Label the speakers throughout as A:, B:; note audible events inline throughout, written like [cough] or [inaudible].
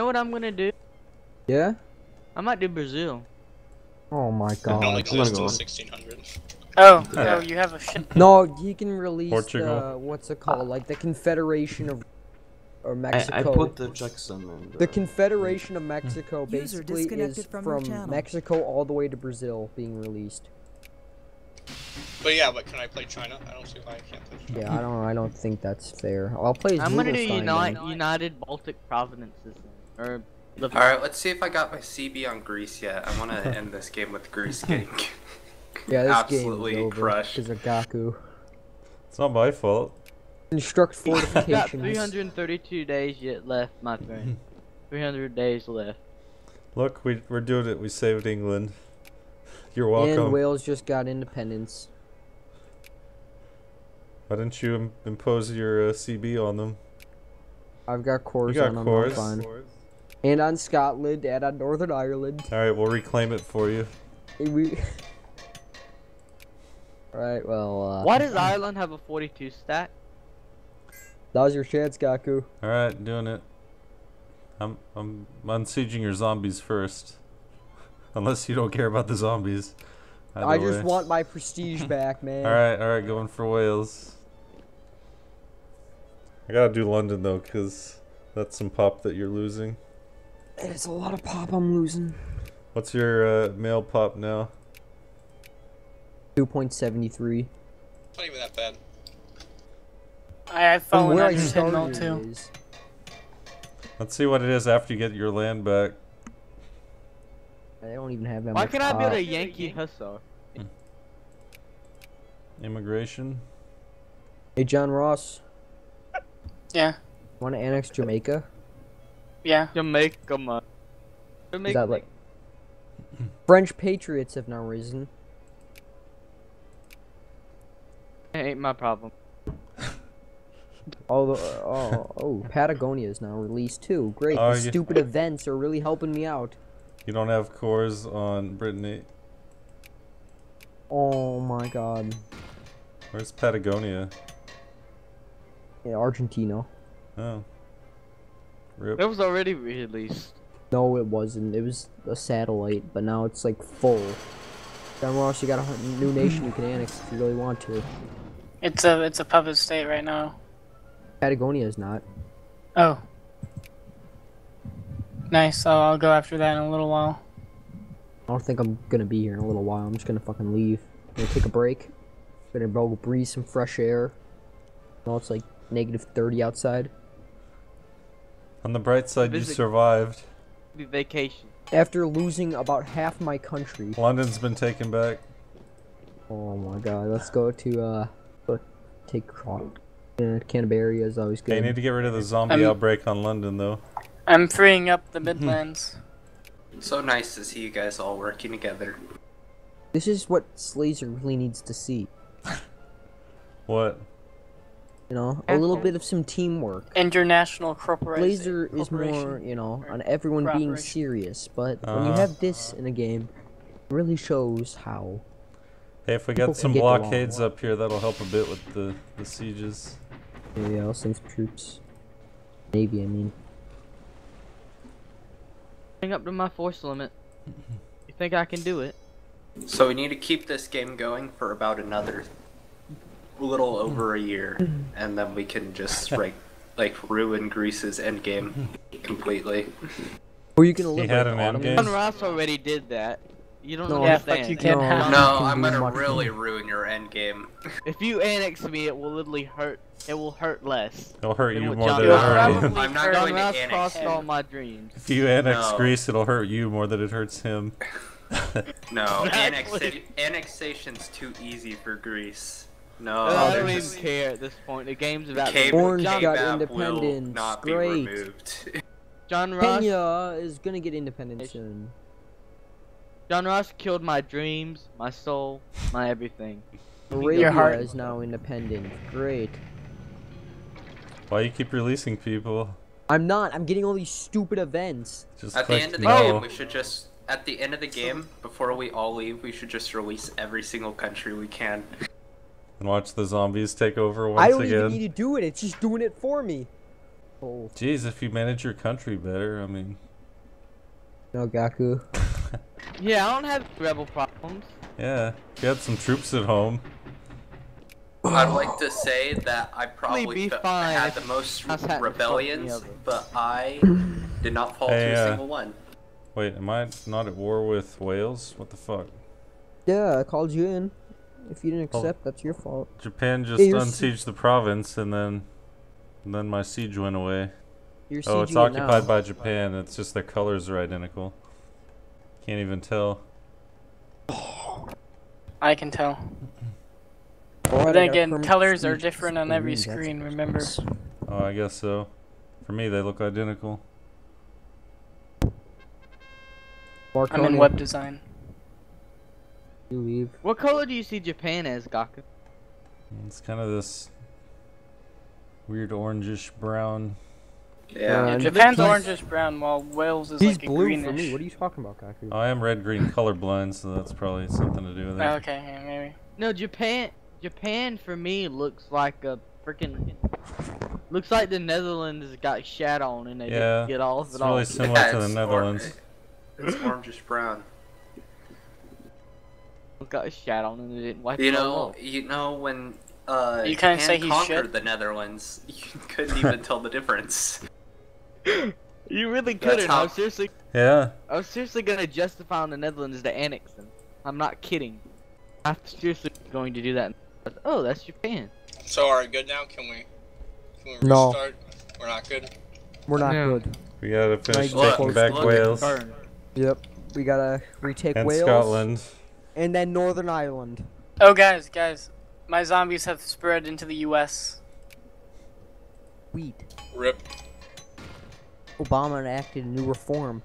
A: know what I'm gonna do?
B: Yeah?
A: I might do Brazil.
B: Oh my
C: It only
B: god.
C: closed in
D: go.
C: 1600.
E: Oh,
D: Yeah.
E: Oh, [laughs] oh, you have a ship.
B: No, he can release
D: Portugal.
B: the what's it called? Like the Confederation of or Mexico.
D: I put the checksum in.
B: the Confederation of Mexico basically is
F: from
B: from. Mexico all the way to Brazil being released.
C: But yeah, but can I play China? I don't see why I can't play China.
B: Yeah, I don't I don't think that's fair. I'll play
A: I'm gonna do
B: Lugelstein
A: Unite,
B: then.
A: United Baltic Provinces. Or the
G: Alright, let's see if I got my CB on Greece yet. I want to [laughs] end this game with Greece getting [laughs]
B: Yeah, this
G: absolutely
B: game is over
G: crushed.
B: because of Gaku.
D: It's not my fault.
B: Construct
A: I've [laughs] got 332 days yet left, my friend. 300 days left.
D: Look, we we're doing it. We saved England. You're welcome.
B: and
D: welcome.
B: Wales just got independence.
D: Why didn't you Im- impose your uh, CB on them?
B: I've got
D: You
B: cores
D: got
B: on them, I'm
D: cores.
B: Fine. And on Scotland and on Northern Ireland.
D: All right, we'll reclaim it for you.
B: We. [laughs] Alright, well, uh.
A: Why does Ireland have a 42 stat?
B: That was your chance, Gaku.
D: All right, doing it. I'm I'm unsieging your zombies first. [laughs] Unless you don't care about the zombies.
B: I just
D: way.
B: want my [laughs] prestige back, man.
D: All right, all right, going for Wales. I gotta do London though, cause that's some pop that you're losing.
B: It's a lot of pop I'm losing.
D: What's your uh, male pop now?
B: 2.73.
C: Not even that bad.
E: I have
B: From
E: fallen
B: where I
E: under 10 too.
B: it is.
D: Let's see what it is after you get your land back.
B: I don't even have that
A: Why
B: much
A: can I build a Yankee Hussar?
D: Immigration.
B: Hey, John Ross.
E: Yeah,
B: Want to annex Jamaica?
E: Yeah.
A: Jamaica, man. Jamaica.
B: Is that like. French patriots have no reason? risen.
A: ain't my problem.
B: Oh, oh, oh, Patagonia is now released too. Great.
D: Oh,
B: These
D: you-
B: stupid events are really helping me out.
D: You don't have cores on Brittany.
B: Oh my god.
D: Where's Patagonia?
B: Yeah, Argentina.
D: Oh. Rip.
A: It was already released.
B: No, it wasn't. It was a satellite, but now it's like full. John Ross, you got a new nation you can annex if you really want to.
E: It's a it's a puppet state right now.
B: Patagonia is not.
E: Oh. Nice. So I'll go after that in a little while.
B: I don't think I'm gonna be here in a little while. I'm just gonna fucking leave. gonna take a break. Gonna go breathe some fresh air. Well, it's like negative 30 outside.
D: On the bright side, you survived.
A: Be vacation.
B: After losing about half my country.
D: London's been taken back.
B: Oh my god, let's go to, uh, go take Cron- uh, Canterbury is always
D: good. you
B: good.
D: need to get rid of the zombie
E: Um,
D: outbreak on London, though.
E: I'm freeing up the Midlands.
G: So nice to see you guys all working together.
B: This is what Slazer really needs to see. [laughs]
D: What?
B: You know, a little bit of some teamwork.
E: International corporation.
B: Blazer is more, you know, on everyone being serious, but when you
D: Uh-huh.
B: have this in a game, it really shows how.
D: Hey, if we
B: People
D: got some
B: can along.
D: blockades up here, that'll help a bit with the, the sieges.
B: Yeah, I'll send some troops. Navy, I mean.
A: Bring up to my force limit. You think I can do it?
G: So we need to keep this game going for about another little mm-hmm. over a year, mm-hmm. and then we can just like [laughs] like ruin Greece's endgame mm-hmm. completely.
B: Or you can live
D: had
B: like
D: an
B: Ottomans.
D: endgame?
A: John Ross already did that. You don't
B: No,
E: Yeah,
A: understand.
E: you can't
B: No.
E: have.
G: No, I'm gonna really
B: more.
G: ruin your endgame.
A: If you annex me, it will literally hurt. It will hurt less.
D: It'll hurt you more
A: John
D: than it
A: Ross-
D: hurt you.
G: I'm not
E: hurt-
G: going
A: John
G: to
A: Ross
G: annex
A: crossed
G: him.
A: all my dreams.
D: If you annex
G: No.
D: Greece, it'll hurt you more than it hurts him.
G: No, [laughs]
A: Exactly.
G: annexa- annexation's too easy for Greece. No,
A: I don't even
G: just-
A: care at this point. The game's about
G: Cave,
B: Orange
A: John,
B: got
G: Kebab will
B: independence.
G: not be
B: Great.
G: removed. [laughs]
A: John Ross.
B: Kenya is gonna get independence soon.
A: John Ross killed my dreams, my soul, my everything. [laughs]
B: Arabia
E: heart.
B: is now independent. Great.
D: Why you keep releasing people?
B: I'm not. I'm getting all these stupid events.
D: Just
G: At the end of the
D: no.
G: game, we should just at the end of the game, before we all leave, we should just release every single country we can.
D: And watch the zombies take over once again.
B: I don't
D: again.
B: even need to do it. It's just doing it for me. Oh,
D: Jeez, if you manage your country better, I mean,
B: no Gaku. [laughs]
A: Yeah, I don't have rebel problems.
D: yeah, if you had some troops at home.
G: I'd like to say that I
A: Probably
G: probably
A: be fine
G: had the most
A: us hadn't fucked me
G: rebellions, but I [clears throat] did not fall
D: Hey,
G: to a
D: uh,
G: single one.
D: Wait, am I not at war with Wales? What the fuck?
B: Yeah, I called you in. If you didn't
D: Oh.
B: accept, that's your fault.
D: Japan just
B: you're
D: unsieged the province, and then, and then my siege went away.
B: You're
D: Oh, it's
B: sieging it
D: occupied
B: now.
D: by Japan. It's just their colors are identical. Can't even tell.
E: I can tell.
B: Alright,
E: But then again, colors are different on every
B: screen, that's
E: screen,
B: nice.
E: remember?
D: Oh, I guess so. For me, they look identical.
E: I'm in web design.
B: You leave.
A: What color do you see Japan as, Gaku?
D: It's kind of this weird orangish brown.
G: Yeah.
B: Uh,
E: Yeah, Japan's
B: he's-
E: orangish brown, while Wales is
B: He's
E: like a
B: blue
E: greenish.
B: for me. What are you talking about, Gaku?
D: I am red green colorblind, so that's probably something to do with it.
E: Oh, okay, yeah, maybe.
A: No, Japan. Japan for me looks like a freaking. Looks like the Netherlands got shat on and they
D: Yeah,
A: didn't get all of
D: it's
A: it all.
D: really similar to the Netherlands.
G: Or, it's orangish brown.
A: Got a shat on and didn't wipe
G: You know, you know when uh,
E: You
G: can't
E: say he
G: conquered
E: should?
G: the Netherlands, [laughs] you couldn't even tell the difference. [laughs]
A: You really couldn't.
G: how-
A: I was seriously,
D: Yeah,
A: I was seriously gonna justify on the Netherlands to annex them. I'm not kidding. I'm seriously going to do that. Oh, that's Japan.
C: So are we good now? Can we? Can we
B: No.
C: restart? We're not good.
B: We're not
A: No.
B: good.
D: we gotta finish
B: Look,
D: taking back
G: look
D: Wales
B: Yep. We gotta retake
D: and
B: Wales
D: Scotland.
B: And then Northern Ireland.
E: Oh, guys, guys. My zombies have spread into the US.
B: Wheat.
C: Rip.
B: Obama enacted a new reform.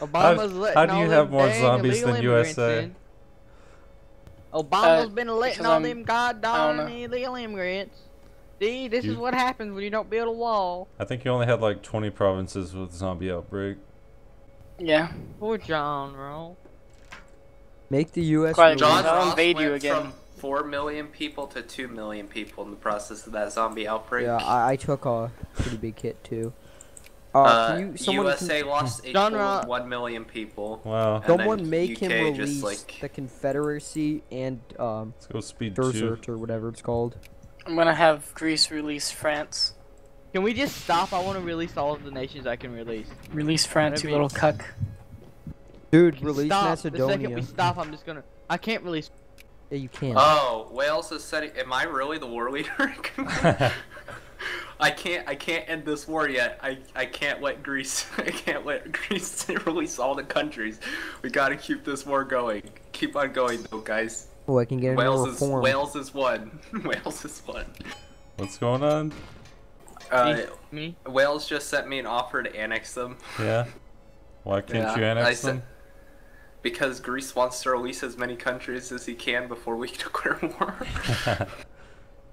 A: Obama's letting
D: how do
A: all
D: you
A: them
D: have more zombies
A: illegal
D: than
A: immigrants
D: USA?
A: in. Obama's
E: Uh,
A: been letting all
E: I'm-
A: them
E: I
A: goddamn
E: don't know.
A: illegal immigrants. See, this
D: You-
A: is what happens when you don't build a wall.
D: I think you only had like 20 provinces with zombie outbreak.
E: Yeah.
A: Poor John Roll.
B: Make the U.S.
E: Quite
G: John
E: I'll
G: Ross
E: invade
G: went
E: you again.
G: from four million people to two million people in the process of that zombie outbreak.
B: Yeah, I, I took a pretty big hit too. Uh,
G: Uh,
B: can you, someone can-
G: USA lost a
A: John
G: total of one million people.
D: Wow.
B: Someone make him
G: UK just,
B: release
G: like-
B: the Confederacy and um,
D: Let's go speed two.
B: Desert or whatever it's called.
E: I'm gonna have Greece release France.
A: Can we just stop? I want to release all of the nations I can release.
E: Release France, you
A: Whatever
E: little cuck.
B: Dude,
A: Can
B: release
A: stop. The second we stop, I'm just gonna. I can't release.
B: Yeah, you can.
G: Oh, Wales is setting. Am I really the war leader? [laughs] I can't. I can't end this war yet. I. I can't let Greece. [laughs] I can't let Greece [laughs] release all the countries. We gotta keep this war going. Keep on going, though, guys.
B: oh, I can get a new
G: Wales is
B: reform.
G: Wales is one. Wales is one.
D: What's going on?
G: Uh,
A: me.
G: Wales just sent me an offer to annex them
D: Yeah. Why can't
G: Yeah,
D: you
G: I
D: annex
G: said-
D: them?
G: Because Greece wants to release as many countries as he can before we [laughs] declare war. [laughs]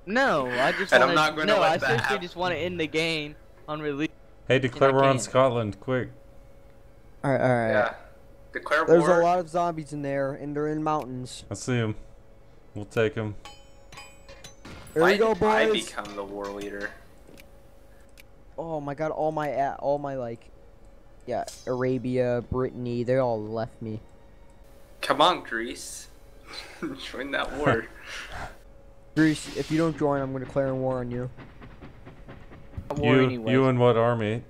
A: No, I just
G: And I'm
A: want
G: not gonna
A: No,
G: let
A: I
G: that
A: seriously
G: happen.
A: just want to end the game on release.
D: hey, declare war on. Scotland, quick.
B: Alright, alright.
G: yeah. Declare
B: There's
G: war.
B: a lot of zombies in there, and they're in mountains.
D: Let's see them. We'll take them.
B: There
G: Why
B: we go,
G: did I become the war leader.
B: Oh my god, all my all my like, yeah, Arabia, Brittany, they all left me.
G: Come on, Greece. [laughs] Join that [laughs] war.
B: Greece, if you don't join, I'm gonna declare war on you.
A: War
D: You,
A: anyways.
D: you and what army?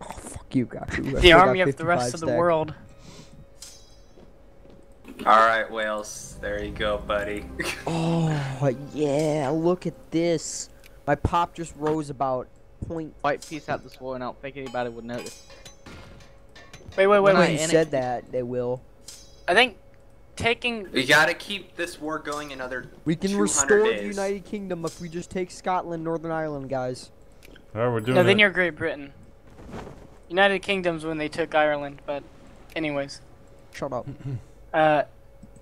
B: Oh fuck you, got you.
E: The army of the rest
B: 55
E: of the world.
G: Alright, Wales. There you go, buddy. [laughs]
B: Oh yeah, look at this. My pop just rose about point.
A: White peace out this war, and I don't think anybody would notice.
E: Wait, wait, wait,
A: When
B: When
A: I
E: wait.
B: he
A: annex-
B: said that, they will.
E: I think taking
G: we gotta keep this war going another
B: We can
G: 200
B: restore the. United Kingdom if we just take Scotland, Northern Ireland, guys.
D: Alright, we're doing
E: no, then you're Great Britain. United Kingdom's when they took Ireland, but anyways.
B: Shut up. [laughs]
E: Uh,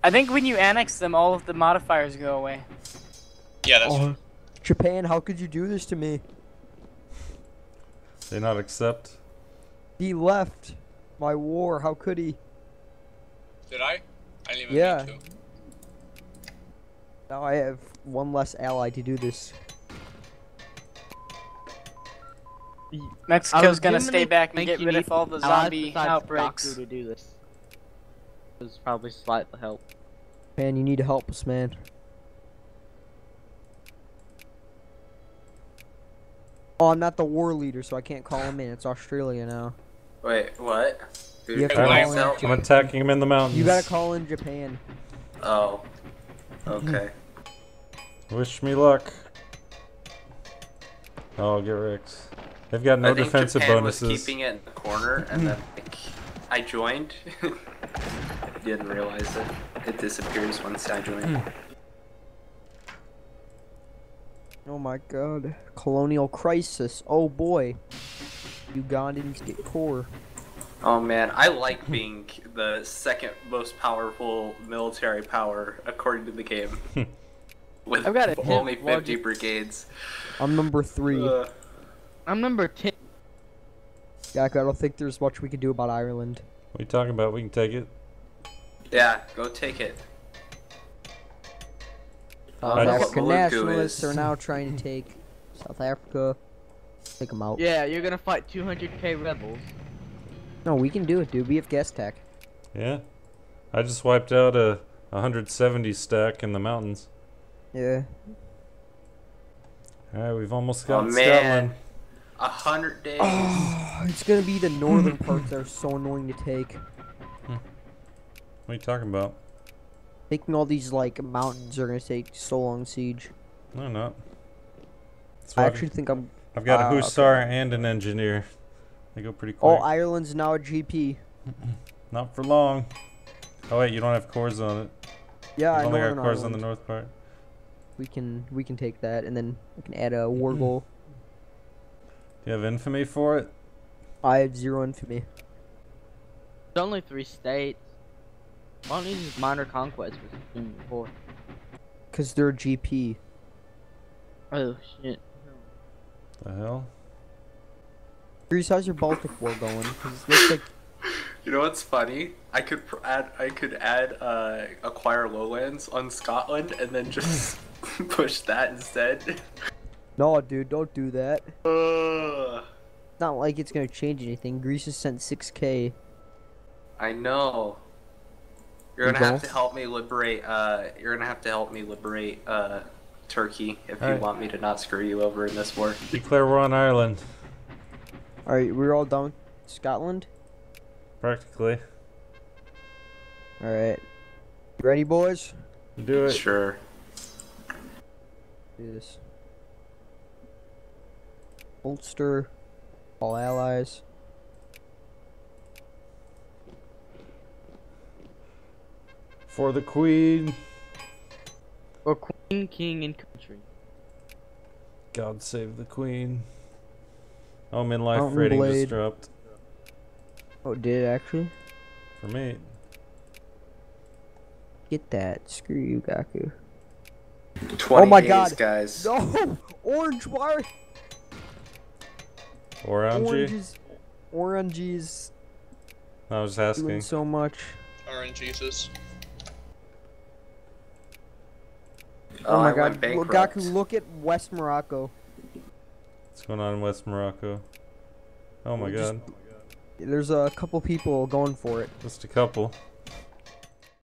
E: I think when you annex them, all of the modifiers go away.
C: Yeah, that's
B: Oh, Japan, how could you do this to me?
D: They not accept?
B: He left my war. How could he?
C: Did I? I didn't even
B: Yeah.
C: mean to.
B: Now I have one less ally to do this.
E: Mexico's gonna stay back and get rid of all the
A: allies
E: zombie outbreaks.
A: To do this. This probably slightly help.
B: Man, you need to help us, man. Oh, I'm not the war leader, so I can't call him in. It's Australia now.
G: Wait, what? Who
B: You have to
G: wants
B: call in
D: I'm attacking him in the mountains.
B: You gotta call in Japan.
G: Oh. Okay. [laughs]
D: Wish me luck. Oh, I'll get Ricks. They've got no
G: I think
D: defensive
G: Japan
D: bonuses.
G: was keeping it in the corner, and then like, I joined. [laughs] Didn't realize it. It disappears once I join. Hmm.
B: Oh my god. Colonial crisis. Oh boy. Ugandans get core.
G: Oh man, I like being the second most powerful military power according to the game. [laughs] With
A: I've got a
G: only
A: hint
G: 50
A: logic-
G: brigades.
B: I'm number three.
G: Uh,
A: I'm number ten.
B: Gaku, I don't think there's much we can do about Ireland.
D: What are you talking about? We can take it.
G: yeah, go take it.
B: South
D: I
B: African nationalists are now [laughs] trying to take South Africa. Take them out.
A: Yeah, you're gonna fight 200k rebels.
B: No, we can do it, dude. We have gas tech.
D: Yeah. I just wiped out a 170 stack in the mountains.
B: Yeah.
D: Alright, we've almost
G: Oh
D: got
G: man,
D: Scotland.
G: a hundred days.
B: Oh, [sighs] it's gonna be the northern parts that are so annoying to take.
D: What are you talking about?
B: Taking all these like mountains are gonna take so long siege.
D: No, not. That's
B: I
D: why
B: actually think I'm.
D: I've got a
B: ah, okay.
D: hussar and an engineer. They go pretty
B: Oh. Ireland's now a GP. [laughs]
D: Not for long. Oh wait, you don't have cores on it.
B: Yeah,
D: You've
B: I
D: only
B: know.
D: got cores on the north part.
B: We can we can take that, and then we can add a war goal. [clears throat]
D: Do you have infamy for it?
B: I have zero infamy.
A: There's only three states. Why don't you just minor conquest was before?
B: Cause they're a GP.
A: Oh shit.
D: The hell?
B: Greece, how's your Baltic War going? 'Cause it looks like [laughs]
G: You know what's funny? I could pr- add. I could add uh, acquire lowlands on Scotland and then just [laughs] push that instead.
B: no, dude, don't do that.
G: Ugh.
B: Not like it's gonna change anything. Greece has sent 6k.
G: I know. You're gonna have to help me liberate. Uh, you're gonna have to help me liberate uh, Turkey if you
D: Alright.
G: want me to not screw you over in this war.
D: Declare war on Ireland.
B: All right, we're all done. Scotland.
D: Practically.
B: All right. Ready, boys?
D: Do it.
G: Sure.
B: Do this. Ulster. All allies.
D: For the queen.
A: Or queen, king, and country.
D: God save the queen. Oh, min life
B: Mountain
D: rating
B: Blade.
D: just dropped.
B: Oh, did it actually?
D: For me.
B: Get that. Screw you, Gaku.
G: 20
B: Oh my
G: days,
B: God.
G: guys.
B: No! Orange, why are
D: Orange.
B: oranges? Oranges
D: I was asking.
B: doing
D: asking.
B: so much.
C: RNGesus.
B: Oh, oh, my
G: I
B: god.
G: went
B: Look. Gaku, look at West Morocco.
D: What's going on in West Morocco? Oh my god.
B: There's a couple people going for it.
D: Just a couple.